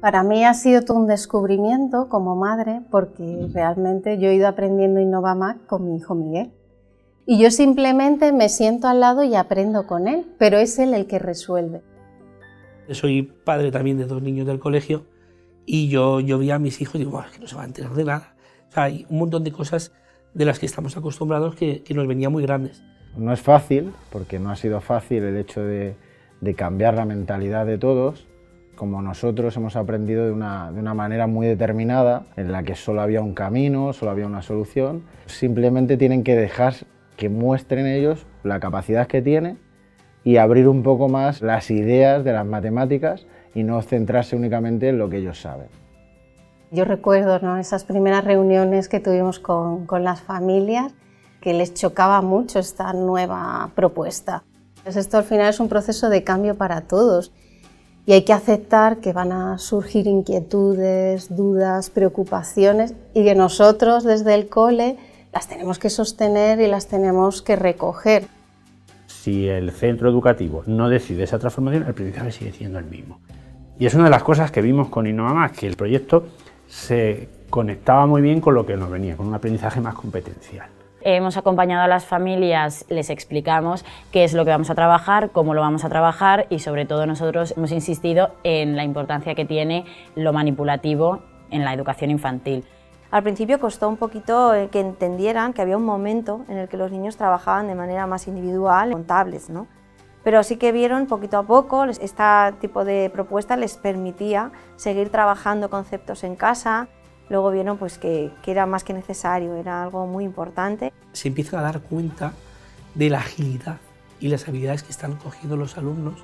Para mí ha sido todo un descubrimiento como madre porque realmente yo he ido aprendiendo Innovamac con mi hijo Miguel. Y yo simplemente me siento al lado y aprendo con él, pero es él el que resuelve. Soy padre también de dos niños del colegio y yo, yo vi a mis hijos y digo, es que no se van a enterar de nada. O sea, hay un montón de cosas de las que estamos acostumbrados que, que nos venían muy grandes. No es fácil, porque no ha sido fácil el hecho de, de cambiar la mentalidad de todos, como nosotros hemos aprendido de una, manera muy determinada, en la que solo había un camino, solo había una solución. Simplemente tienen que dejar que muestren ellos la capacidad que tienen y abrir un poco más las ideas de las matemáticas y no centrarse únicamente en lo que ellos saben. Yo recuerdo ¿no? esas primeras reuniones que tuvimos con, con las familias, que les chocaba mucho esta nueva propuesta. Pues esto al final es un proceso de cambio para todos y hay que aceptar que van a surgir inquietudes, dudas, preocupaciones y que nosotros desde el cole las tenemos que sostener y las tenemos que recoger. Si el centro educativo no decide esa transformación, el aprendizaje sigue siendo el mismo. Y es una de las cosas que vimos con Innova que el proyecto se conectaba muy bien con lo que nos venía, con un aprendizaje más competencial. Hemos acompañado a las familias, les explicamos qué es lo que vamos a trabajar, cómo lo vamos a trabajar y sobre todo nosotros hemos insistido en la importancia que tiene lo manipulativo en la educación infantil. Al principio costó un poquito eh, que entendieran que había un momento en el que los niños trabajaban de manera más individual, con tablets, ¿no? Pero sí que vieron poquito a poco, este tipo de propuesta les permitía seguir trabajando conceptos en casa, luego vieron pues, que, que, era más que necesario, era algo muy importante. Se empiezan a dar cuenta de la agilidad y las habilidades que están cogiendo los alumnos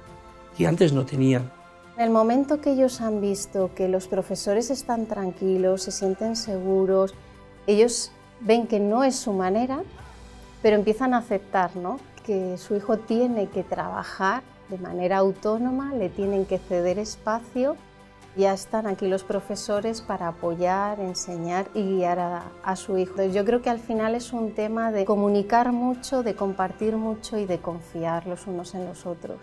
que antes no tenían. En el momento que ellos han visto que los profesores están tranquilos, se sienten seguros, ellos ven que no es su manera, pero empiezan a aceptar ¿no? que su hijo tiene que trabajar de manera autónoma, le tienen que ceder espacio ya están aquí los profesores para apoyar, enseñar y guiar a, su hijo. Yo creo que al final es un tema de comunicar mucho, de compartir mucho y de confiar los unos en los otros.